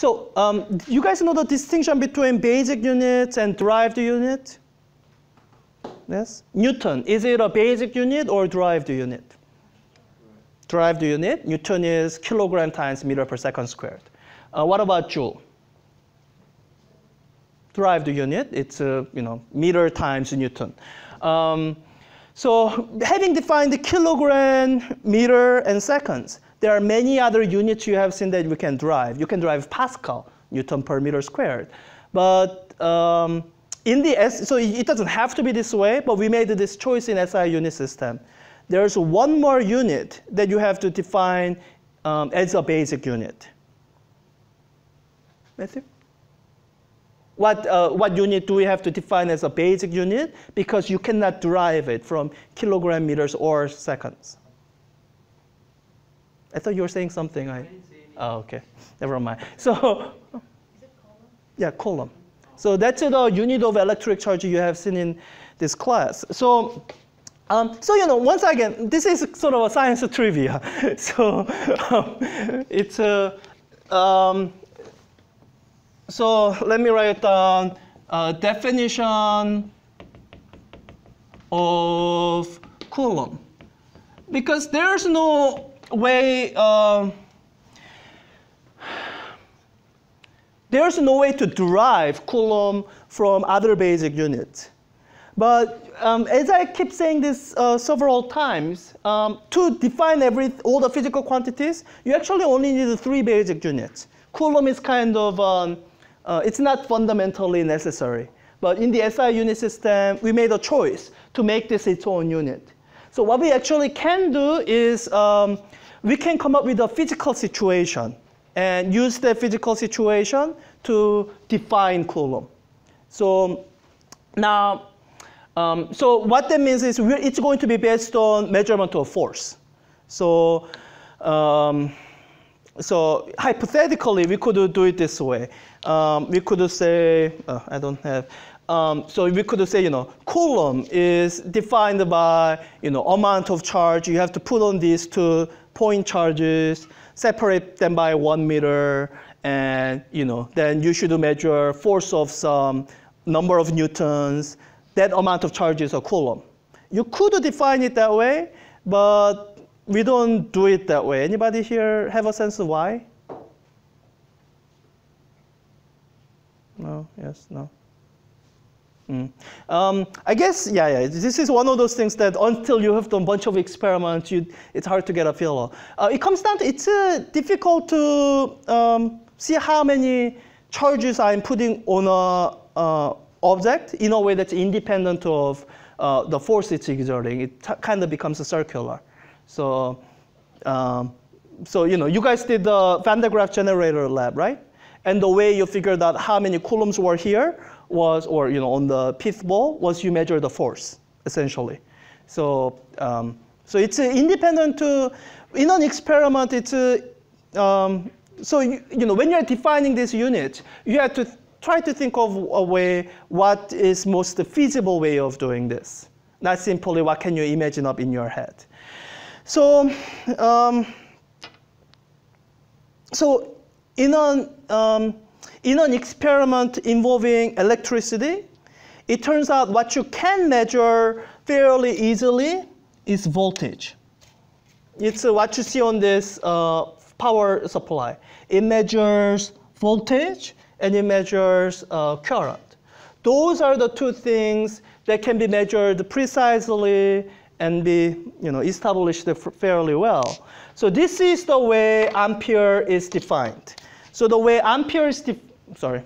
So um, you guys know the distinction between basic units and derived unit? Yes? Newton, is it a basic unit or derived unit? Derived unit, Newton is kilogram times meter per second squared. Uh, what about joule? Derived unit, it's uh, you know meter times Newton. Um, so having defined the kilogram, meter, and seconds, there are many other units you have seen that we can derive. You can derive Pascal, Newton per meter squared. But um, in the S, so it doesn't have to be this way, but we made this choice in SI unit system. There's one more unit that you have to define um, as a basic unit. Matthew? What, uh, what unit do we have to define as a basic unit? Because you cannot derive it from kilogram meters or seconds. I thought you were saying something. I, oh, okay. Never mind. So, yeah, coulomb. So that's the unit of electric charge you have seen in this class. So, um, so you know, once again, this is sort of a science trivia. so um, it's a, um, so let me write down a definition of Coulomb. Because there's no way, uh, there's no way to derive Coulomb from other basic units. But um, as I keep saying this uh, several times, um, to define every, all the physical quantities, you actually only need three basic units. Coulomb is kind of, um, uh, it's not fundamentally necessary. But in the SI unit system, we made a choice to make this its own unit. So what we actually can do is um, we can come up with a physical situation and use the physical situation to define Coulomb. So now, um, so what that means is it's going to be based on measurement of force. So, um, so hypothetically, we could do it this way. Um, we could say, uh, I don't have, um, so we could say, you know, Coulomb is defined by, you know, amount of charge. You have to put on this two point charges separate them by one meter, and you know, then you should measure force of some number of newtons. That amount of charge is a coulomb. You could define it that way, but we don't do it that way. Anybody here have a sense of why? No, yes, no. Mm. Um, I guess, yeah, yeah, this is one of those things that until you have done a bunch of experiments, you, it's hard to get a feel. Uh, it comes down to, it's uh, difficult to um, see how many charges I'm putting on a uh, object in a way that's independent of uh, the force it's exerting. It kind of becomes a circular. So, um, so, you know, you guys did the Van de Graaff generator lab, right? And the way you figured out how many coulombs were here was, or you know, on the pith ball, was you measure the force, essentially. So, um, so it's independent to, in an experiment, it's, a, um, so you, you know, when you're defining this unit, you have to try to think of a way, what is most feasible way of doing this. Not simply what can you imagine up in your head. So, um, so in an, um, in an experiment involving electricity, it turns out what you can measure fairly easily is voltage. It's uh, what you see on this uh, power supply. It measures voltage and it measures uh, current. Those are the two things that can be measured precisely and be you know, established fairly well. So this is the way ampere is defined. So the way ampere is sorry,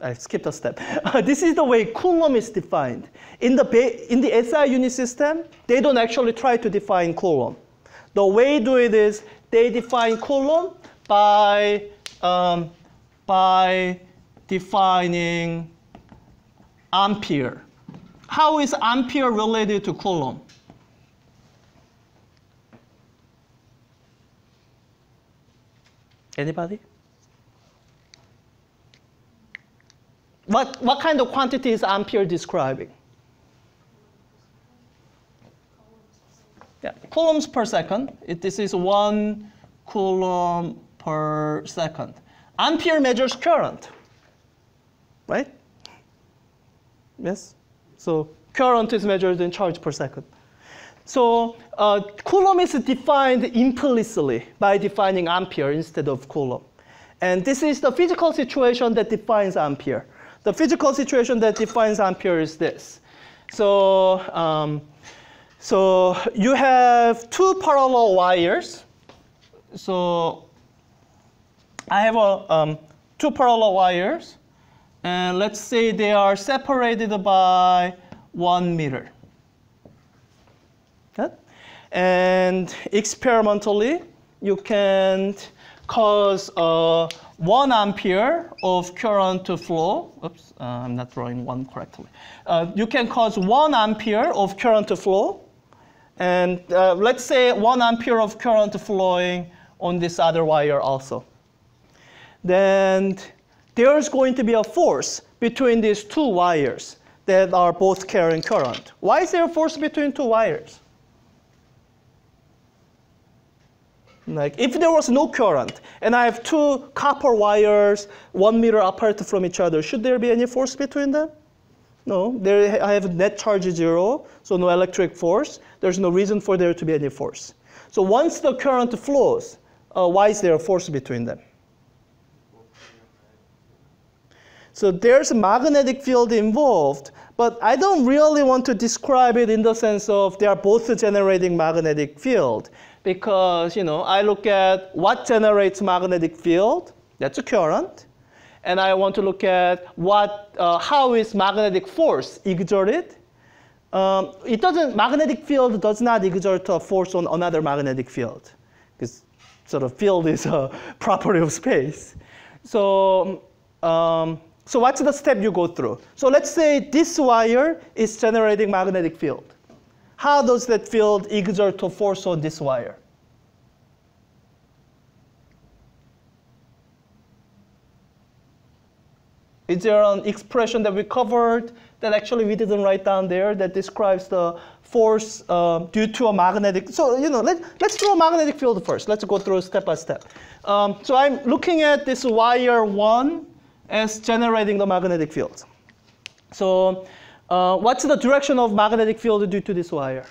I skipped a step. this is the way Coulomb is defined. In the, in the SI unit system, they don't actually try to define Coulomb. The way they do it is they define Coulomb by, um, by defining ampere. How is ampere related to Coulomb? Anybody? What, what kind of quantity is ampere describing? Yeah, coulombs per second. It, this is one coulomb per second. ampere measures current, right? Yes? So current is measured in charge per second. So uh, Coulomb is defined implicitly by defining ampere instead of Coulomb. And this is the physical situation that defines ampere. The physical situation that defines ampere is this. So, um, so you have two parallel wires. So I have a, um, two parallel wires. And let's say they are separated by one meter. Okay? And experimentally, you can cause uh, one ampere of current to flow. Oops, uh, I'm not drawing one correctly. Uh, you can cause one ampere of current to flow. And uh, let's say one ampere of current flowing on this other wire also. Then there's going to be a force between these two wires that are both carrying current. Why is there a force between two wires? Like if there was no current and I have two copper wires one meter apart from each other, should there be any force between them? No, there I have net charge zero, so no electric force. There's no reason for there to be any force. So once the current flows, uh, why is there a force between them? So there's a magnetic field involved, but I don't really want to describe it in the sense of they are both generating magnetic field because you know I look at what generates magnetic field, that's a current, and I want to look at what uh, how is magnetic force exerted. Um, it doesn't magnetic field does not exert a force on another magnetic field because sort of field is a property of space. So um, so what's the step you go through? So let's say this wire is generating magnetic field. How does that field exert a force on this wire? Is there an expression that we covered that actually we didn't write down there that describes the force uh, due to a magnetic? So you know, let, let's draw a magnetic field first. Let's go through step by step. Um, so I'm looking at this wire one as generating the magnetic field. So uh, what's the direction of magnetic field due to this wire?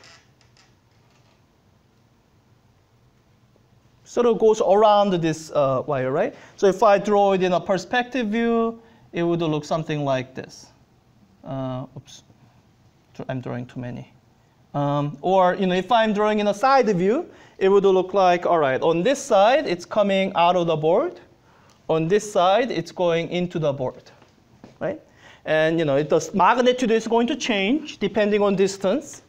Sort of goes around this uh, wire, right? So if I draw it in a perspective view, it would look something like this. Uh, oops, I'm drawing too many. Um, or you know, if I'm drawing in a side view, it would look like, all right, on this side, it's coming out of the board. On this side, it's going into the board, right? And you know, the magnitude is going to change depending on distance.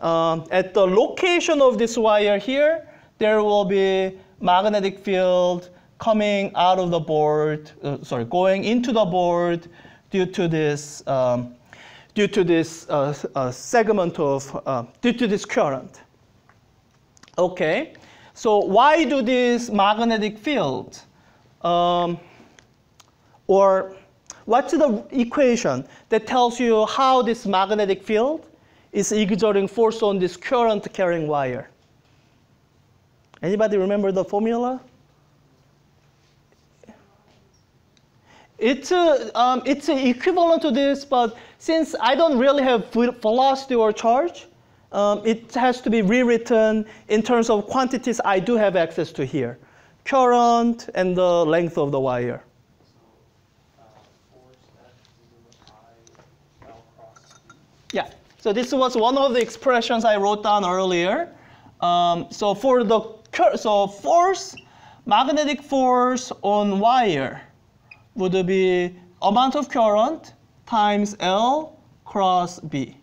Um, at the location of this wire here, there will be magnetic field coming out of the board, uh, sorry, going into the board due to this, um, due to this uh, uh, segment of, uh, due to this current. Okay, so why do these magnetic fields, um, or what's the equation that tells you how this magnetic field is exerting force on this current carrying wire? Anybody remember the formula? It's, uh, um, it's equivalent to this, but since I don't really have velocity or charge, um, it has to be rewritten in terms of quantities I do have access to here. Current and the length of the wire. Yeah, so this was one of the expressions I wrote down earlier. Um, so for the so force, magnetic force on wire would be amount of current times L cross B.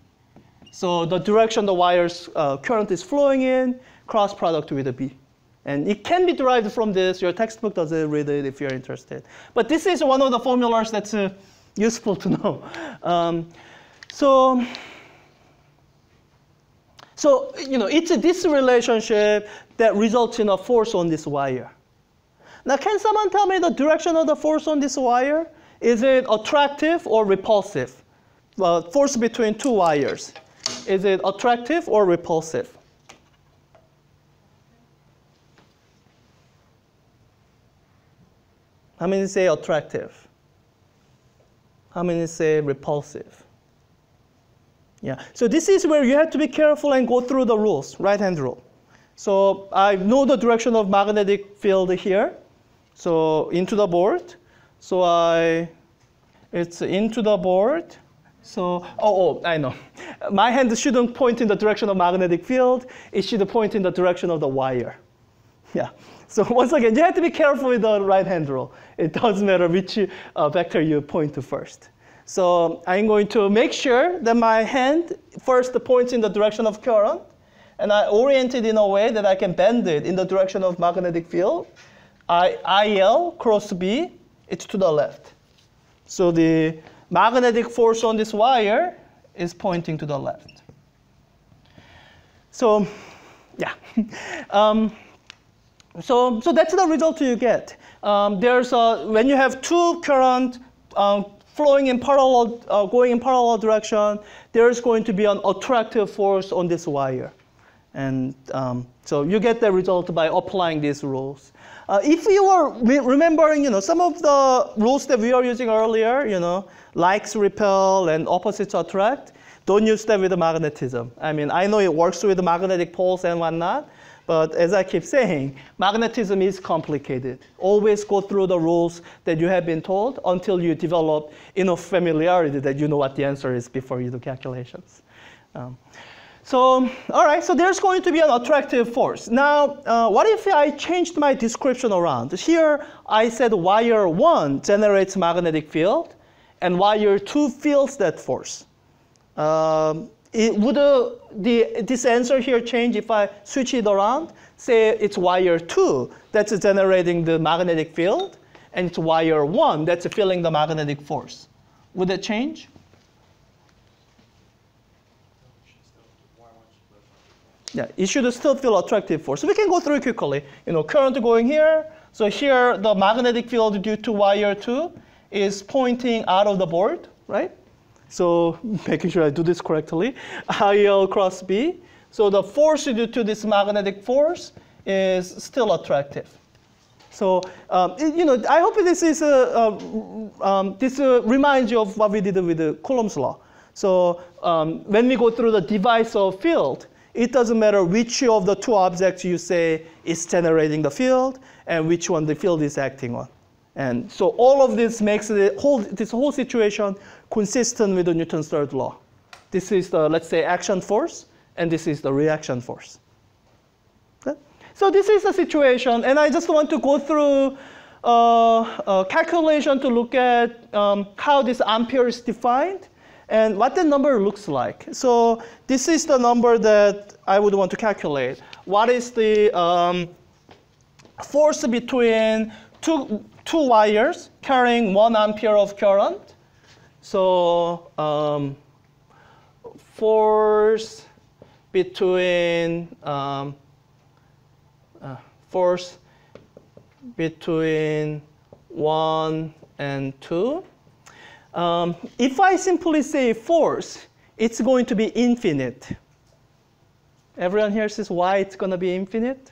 So the direction the wire's uh, current is flowing in, cross product with the B. And it can be derived from this. Your textbook doesn't read it if you're interested. But this is one of the formulas that's uh, useful to know. Um, so, so, you know, it's this relationship that results in a force on this wire. Now, can someone tell me the direction of the force on this wire? Is it attractive or repulsive? Well, force between two wires. Is it attractive or repulsive? How many say attractive? How many say repulsive? Yeah. So this is where you have to be careful and go through the rules, right-hand rule. So I know the direction of magnetic field here. So into the board. So I, it's into the board. So, oh, oh, I know. My hand shouldn't point in the direction of magnetic field. It should point in the direction of the wire. Yeah. So once again, you have to be careful with the right hand rule. It doesn't matter which uh, vector you point to first. So I'm going to make sure that my hand first points in the direction of current, and I orient it in a way that I can bend it in the direction of magnetic field. I, IL cross B, it's to the left. So the magnetic force on this wire is pointing to the left. So, yeah. um, so, so that's the result you get. Um, there's a, when you have two current um, flowing in parallel, uh, going in parallel direction, there's going to be an attractive force on this wire. And um, so you get the result by applying these rules. Uh, if you are remembering, you know, some of the rules that we are using earlier, you know, likes repel and opposites attract, don't use that with the magnetism. I mean, I know it works with magnetic poles and whatnot, but as I keep saying, magnetism is complicated. Always go through the rules that you have been told until you develop enough familiarity that you know what the answer is before you do calculations. Um, so, all right, so there's going to be an attractive force. Now, uh, what if I changed my description around? Here, I said wire 1 generates magnetic field, and wire 2 feels that force. Um, it, would uh, the, this answer here change if I switch it around? Say it's wire 2 that's generating the magnetic field, and it's wire 1 that's feeling the magnetic force. Would it change? Yeah, it should still feel attractive force. So we can go through quickly. You know, current going here. So here, the magnetic field due to wire 2 is pointing out of the board, right? So making sure I do this correctly. IL cross B. So the force due to this magnetic force is still attractive. So um, it, you know, I hope this is uh, um, this uh, reminds you of what we did with the Coulomb's law. So um, when we go through the device of field, it doesn't matter which of the two objects you say is generating the field and which one the field is acting on. And so all of this makes the whole, this whole situation consistent with the Newton's third law. This is the, let's say, action force, and this is the reaction force. Okay? So this is the situation, and I just want to go through uh, a calculation to look at um, how this ampere is defined and what the number looks like. So this is the number that I would want to calculate. What is the um, force between two, two wires carrying one ampere of current? So um, force between um, uh, force between one and two um, if I simply say force, it's going to be infinite. Everyone here says why it's going to be infinite?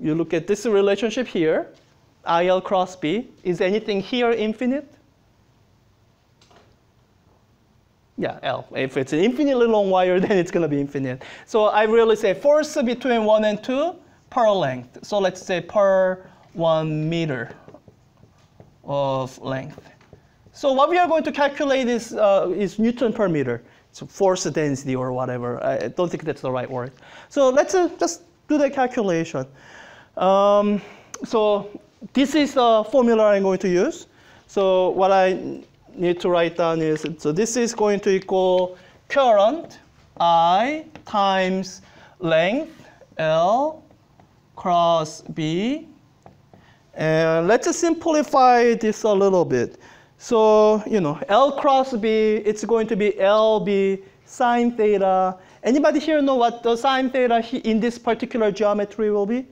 You look at this relationship here, IL cross B. Is anything here infinite? Yeah, L. If it's an infinitely long wire, then it's going to be infinite. So I really say force between 1 and 2 per length. So let's say per one meter of length. So what we are going to calculate is, uh, is Newton per meter. So force density or whatever. I don't think that's the right word. So let's uh, just do the calculation. Um, so this is the formula I'm going to use. So what I need to write down is, so this is going to equal current I times length L cross B and let's simplify this a little bit. So, you know, L cross B, it's going to be LB sine theta. Anybody here know what the sine theta in this particular geometry will be?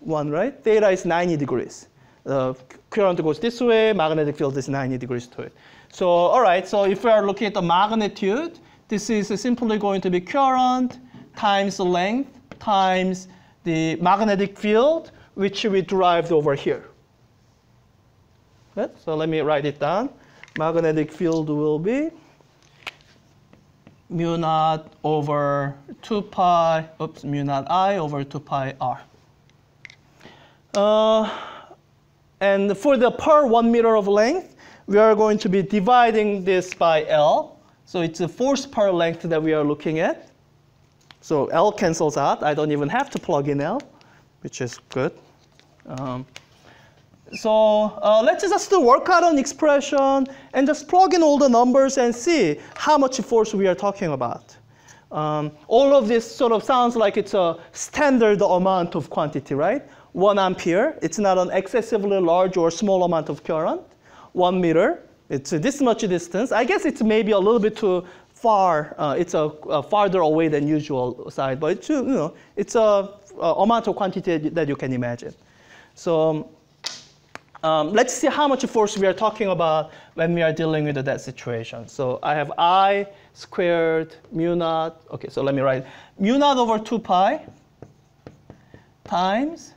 One, right? Theta is 90 degrees. The current goes this way, magnetic field is 90 degrees to it. So, all right, so if we are looking at the magnitude, this is simply going to be current times the length times the magnetic field, which we derived over here. Good? So let me write it down. Magnetic field will be mu naught over 2 pi, oops, mu naught i over 2 pi r. Uh, and for the per one meter of length, we are going to be dividing this by L. So it's the force per length that we are looking at. So L cancels out. I don't even have to plug in L, which is good. Um, so uh, let's just work out an expression and just plug in all the numbers and see how much force we are talking about. Um, all of this sort of sounds like it's a standard amount of quantity, right? One ampere, it's not an excessively large or small amount of current. One meter, it's this much distance. I guess it's maybe a little bit too far, uh, it's a, a, farther away than usual side, but it's, you know, it's a, a amount of quantity that you can imagine. So um, let's see how much force we are talking about when we are dealing with that situation. So I have I squared mu naught. Okay, so let me write mu naught over 2 pi times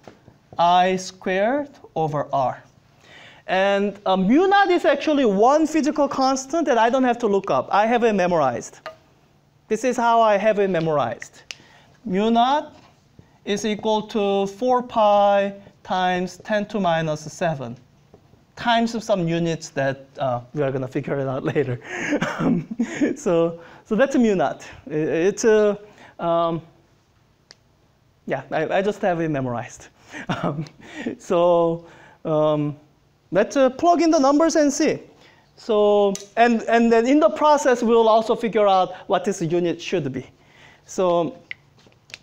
I squared over R. And uh, mu naught is actually one physical constant that I don't have to look up. I have it memorized. This is how I have it memorized. Mu naught is equal to 4 pi times 10 to minus 7 times some units that uh, we are going to figure it out later. um, so, so that's a mu naught. It's a, um, yeah, I, I, just have it memorized. Um, so um, let's uh, plug in the numbers and see. So, and, and then in the process, we'll also figure out what this unit should be. So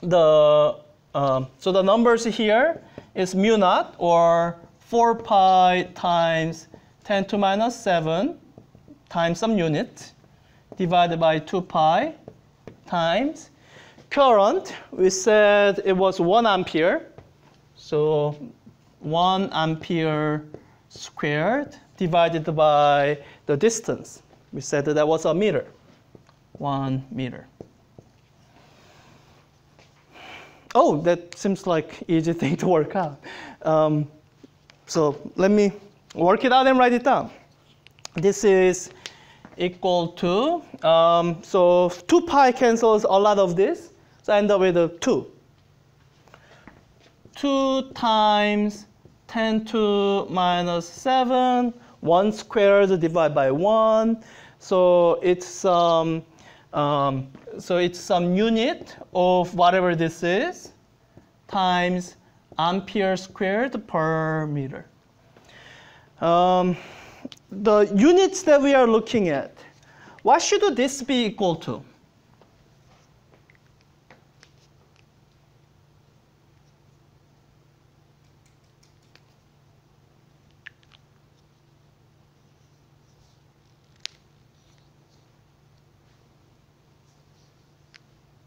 the, uh, so the numbers here is mu naught, or 4 pi times 10 to minus 7 times some unit divided by 2 pi times current. We said it was 1 ampere. So 1 ampere squared divided by the distance. We said that, that was a meter, 1 meter. Oh, that seems like easy thing to work out. Um, so let me work it out and write it down. This is equal to, um, so 2 pi cancels a lot of this. So I end up with a 2. 2 times 10 to minus 7, 1 squared divided by 1. So it's um, um, so it's some unit of whatever this is times ampere squared per meter. Um, the units that we are looking at, what should this be equal to?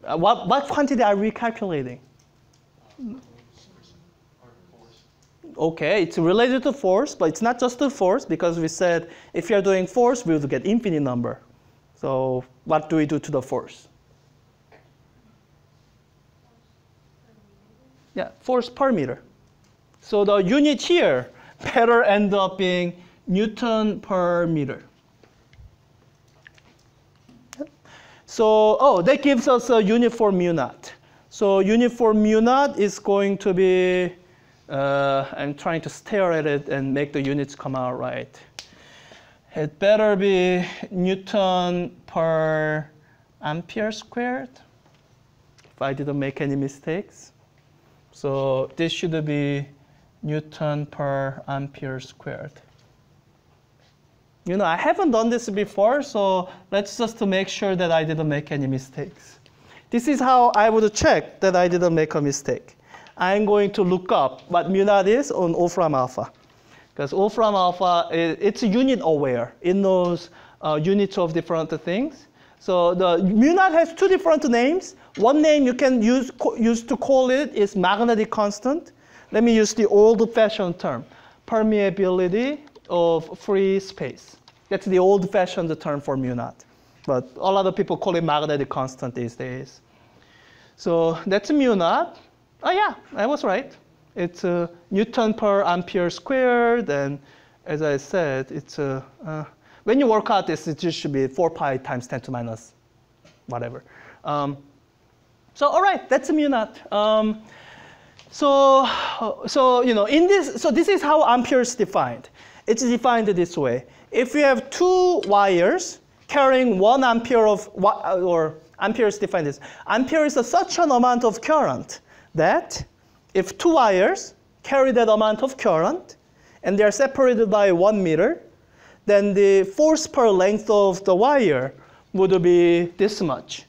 Uh, what, what quantity are we calculating? Okay, it's related to force, but it's not just the force because we said if you're doing force, we will get infinite number. So what do we do to the force? Yeah, force per meter. So the unit here better end up being Newton per meter. So, oh, that gives us a unit for mu naught. So unit for mu naught is going to be, uh, I'm trying to stare at it and make the units come out right. It better be Newton per ampere squared, if I didn't make any mistakes. So this should be Newton per ampere squared. You know, I haven't done this before, so let's just to make sure that I didn't make any mistakes. This is how I would check that I didn't make a mistake. I'm going to look up what mu naught is on Wolfram alpha. Because Wolfram alpha, it's unit aware. It knows uh, units of different things. So the mu naught has two different names. One name you can use, use to call it is magnetic constant. Let me use the old-fashioned term, permeability of free space. That's the old-fashioned term for mu naught. but a lot of people call it magnetic constant these days. So that's mu naught. Oh yeah, I was right. It's a Newton per ampere squared, and as I said, it's a, uh, when you work out this, it just should be 4 pi times 10 to minus whatever. Um, so all right, that's a mu naught. Um, so, so you know, in this, so this is how ampere is defined. It's defined this way. If you have two wires carrying one ampere of, uh, or ampere is defined as, ampere is a, such an amount of current that if two wires carry that amount of current and they are separated by one meter, then the force per length of the wire would be this much,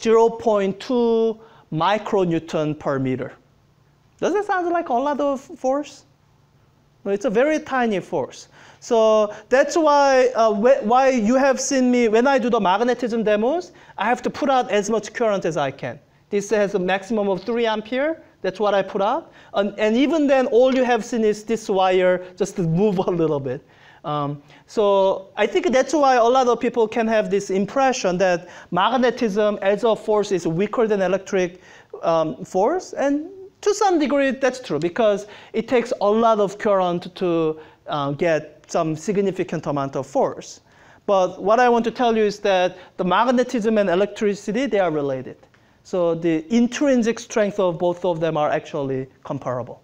0.2 micronewton per meter. Does it sound like a lot of force? It's a very tiny force. So that's why, uh, why you have seen me, when I do the magnetism demos, I have to put out as much current as I can. This has a maximum of 3 ampere. That's what I put out. And, and even then, all you have seen is this wire just move a little bit. Um, so I think that's why a lot of people can have this impression that magnetism as a force is weaker than electric um, force. And to some degree, that's true because it takes a lot of current to uh, get some significant amount of force. But what I want to tell you is that the magnetism and electricity, they are related. So the intrinsic strength of both of them are actually comparable.